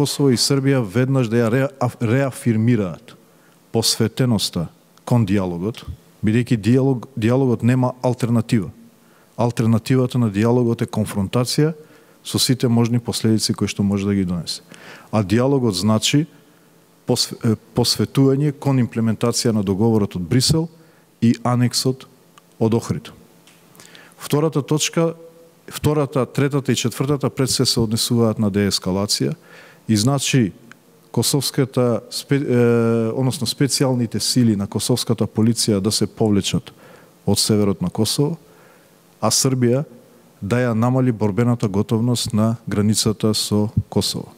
Косово и Србија веднаш да ја реафирмираат посветеноста кон диалогот, бидејќи диалог, диалогот нема алтернатива. Алтернативата на диалогот е конфронтација со сите можни последици кои што може да ги донесе. А диалогот значи посветување кон имплементација на договорот од Брисел и анексот од Охрид. Втората точка, втората, третата и четвртата пред се се однесуваат на деескалација и значи косовската, спе, е, односно специјалните сили на косовската полиција да се повлечат од северот на Косово, а Србија да ја намали борбената готовност на границата со Косово.